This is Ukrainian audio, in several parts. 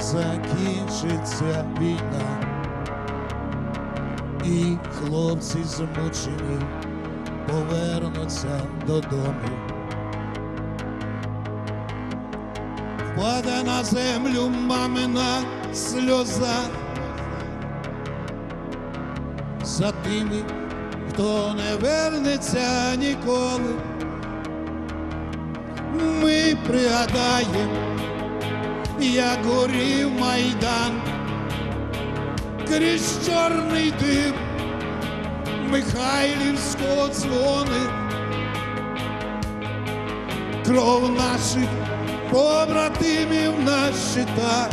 закінчиться війна, і хлопці змучені повернуться додому. Впаде на землю мамина сльоза за тими, хто не вернеться ніколи. Ми пригадаємо, як горів майдан, крізь чорний дим Михайлівського дзвони, кров наших побратимів на щитах,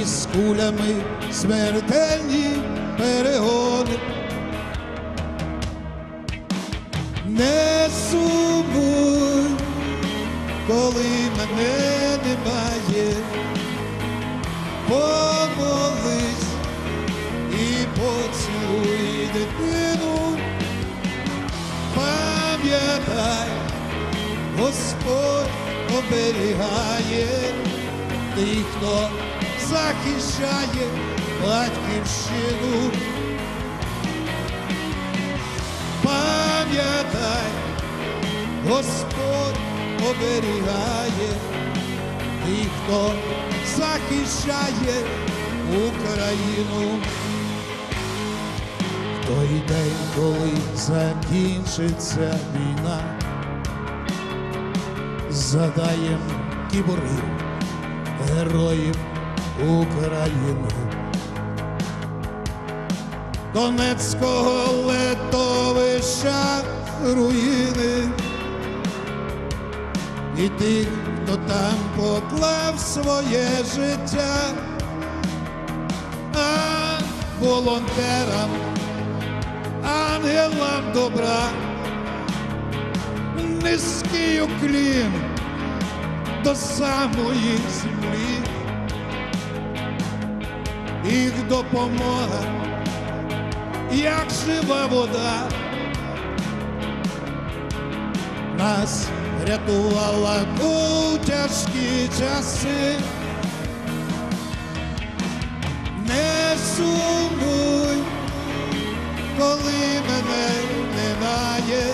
і з кулями смертельні перегони. Коли мене немає, помолись і поцілуй дитину, пам'ятай, Господь оберігає тих, хто захищає батьківщину. Пам'ятай, Господь оберігає тих, хто захищає Україну. Той день, коли закінчиться війна, задаєм кіборгів, героїв України. Донецького летовища руїни і тих, хто там поклав своє життя, а волонтерам, ангелам добра, низький уклін до самої землі, їх допомога як жива вода. Нас рятувала у тяжкі часи. Не сумуй, коли мене немає,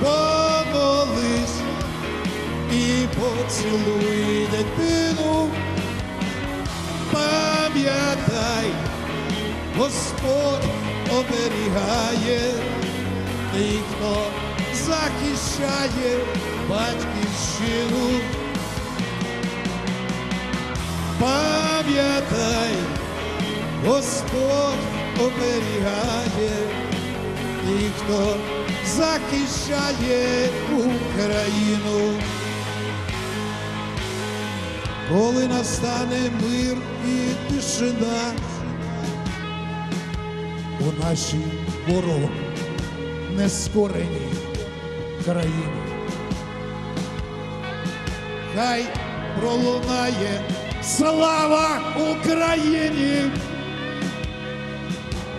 помолись і поцілуй дитину, пам'ятай. Господь оберігає тих, хто захищає батьківщину. Пам'ятай, Господь оберігає тих, хто захищає Україну. Коли настане мир і тишина у нашій ворогом нескореній країні. Хай пролунає слава Україні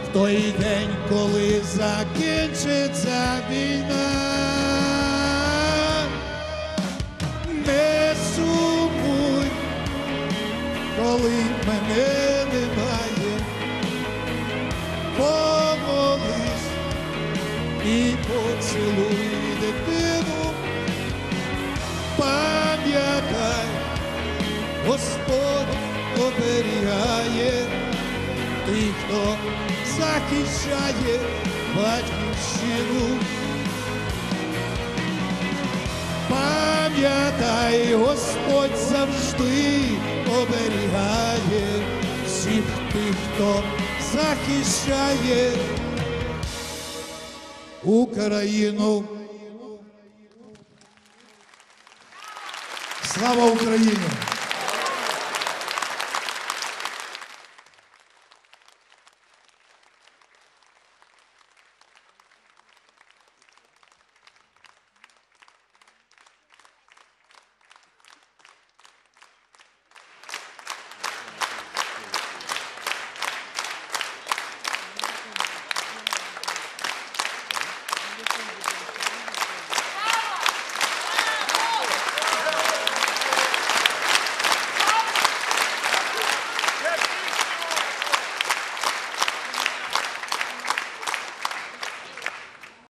в той день, коли закінчиться війна. Не сумуй, коли мене немає і поцілуй дитину, пам'ятай, Господь оберігає тих, хто захищає батьківщину. Пам'ятай, Господь завжди оберігає всіх тих, хто захищає Україну. Слава Україні!